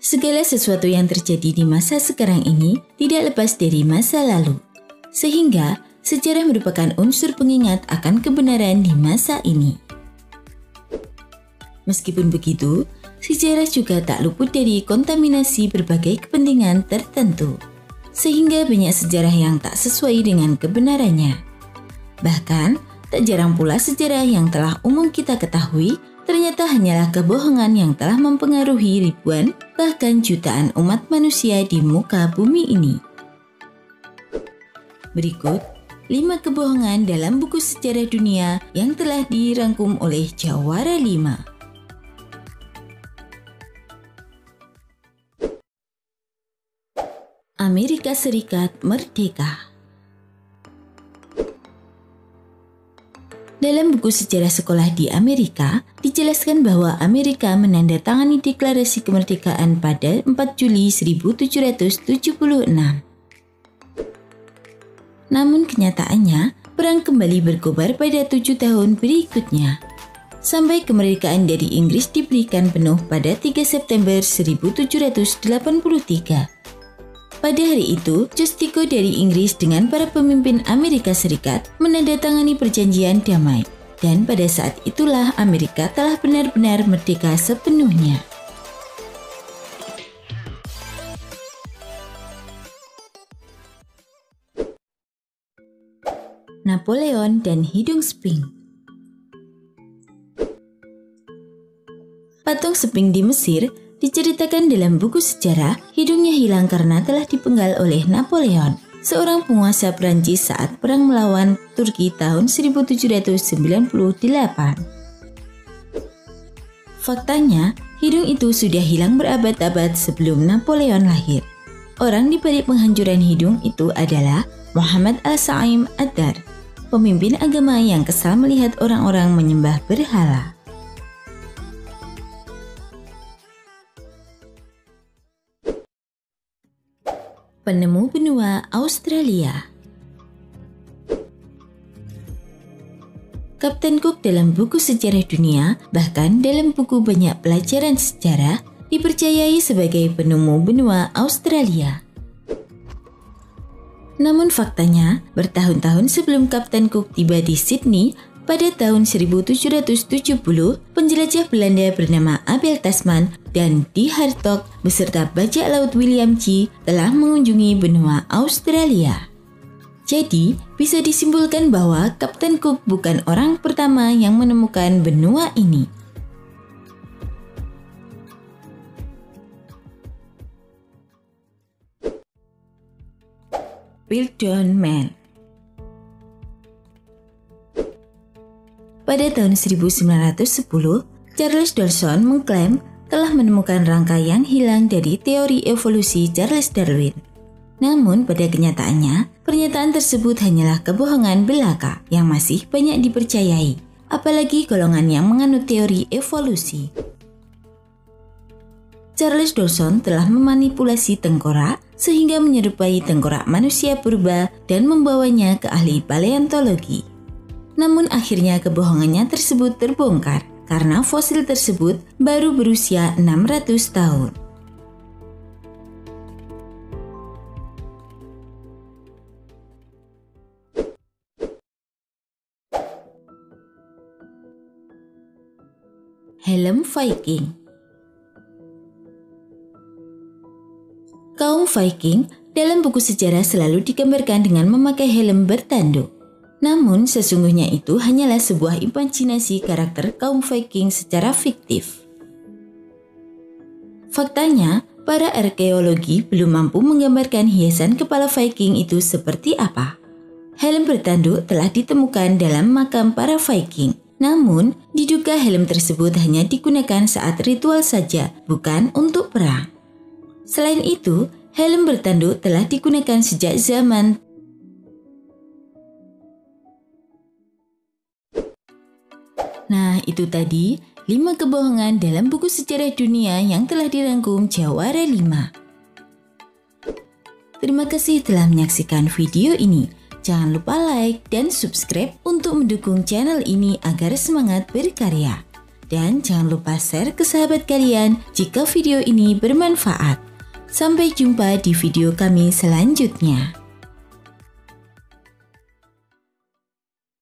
Segala sesuatu yang terjadi di masa sekarang ini tidak lepas dari masa lalu, sehingga sejarah merupakan unsur pengingat akan kebenaran di masa ini. Meskipun begitu, sejarah juga tak luput dari kontaminasi berbagai kepentingan tertentu, sehingga banyak sejarah yang tak sesuai dengan kebenarannya. Bahkan, tak jarang pula sejarah yang telah umum kita ketahui ternyata hanyalah kebohongan yang telah mempengaruhi ribuan, bahkan jutaan umat manusia di muka bumi ini. Berikut 5 kebohongan dalam buku sejarah dunia yang telah dirangkum oleh Jawara 5. Amerika Serikat merdeka. Dalam buku sejarah sekolah di Amerika, dijelaskan bahwa Amerika menandatangani deklarasi kemerdekaan pada 4 Juli 1776. Namun kenyataannya, perang kembali berkobar pada tujuh tahun berikutnya. Sampai kemerdekaan dari Inggris diberikan penuh pada 3 September 1783. Pada hari itu, Justico dari Inggris dengan para pemimpin Amerika Serikat menandatangani perjanjian damai. Dan pada saat itulah Amerika telah benar-benar merdeka sepenuhnya. Napoleon dan Hidung Sping Patung Sping di Mesir Diceritakan dalam buku sejarah, hidungnya hilang karena telah dipenggal oleh Napoleon, seorang penguasa Prancis saat perang melawan Turki tahun 1798. Faktanya, hidung itu sudah hilang berabad-abad sebelum Napoleon lahir. Orang di balik penghancuran hidung itu adalah Muhammad Al-Sa'im Ad-Dar, pemimpin agama yang kesal melihat orang-orang menyembah berhala. Penemu benua Australia. Kapten Cook dalam buku sejarah dunia, bahkan dalam buku banyak pelajaran sejarah, dipercayai sebagai penemu benua Australia. Namun faktanya, bertahun-tahun sebelum Kapten Cook tiba di Sydney, pada tahun 1770, penjelajah Belanda bernama Abel Tasman dan Di Hartog beserta bajak laut William G telah mengunjungi benua Australia. Jadi, bisa disimpulkan bahwa Kapten Cook bukan orang pertama yang menemukan benua ini. Piltdown Man Pada tahun 1910, Charles Dawson mengklaim telah menemukan rangkaian hilang dari teori evolusi Charles Darwin. Namun pada kenyataannya, pernyataan tersebut hanyalah kebohongan belaka yang masih banyak dipercayai, apalagi golongan yang menganut teori evolusi. Charles Dawson telah memanipulasi tengkorak sehingga menyerupai tengkorak manusia purba dan membawanya ke ahli paleontologi. Namun akhirnya kebohongannya tersebut terbongkar karena fosil tersebut baru berusia 600 tahun. Helm Viking Kaum Viking dalam buku sejarah selalu digambarkan dengan memakai helm bertanduk. Namun sesungguhnya itu hanyalah sebuah imajinasi karakter kaum Viking secara fiktif. Faktanya, para arkeologi belum mampu menggambarkan hiasan kepala Viking itu seperti apa. Helm bertanduk telah ditemukan dalam makam para Viking. Namun, diduga helm tersebut hanya digunakan saat ritual saja, bukan untuk perang. Selain itu, helm bertanduk telah digunakan sejak zaman Nah, itu tadi 5 kebohongan dalam buku sejarah dunia yang telah dirangkum Jawara 5. Terima kasih telah menyaksikan video ini. Jangan lupa like dan subscribe untuk mendukung channel ini agar semangat berkarya. Dan jangan lupa share ke sahabat kalian jika video ini bermanfaat. Sampai jumpa di video kami selanjutnya.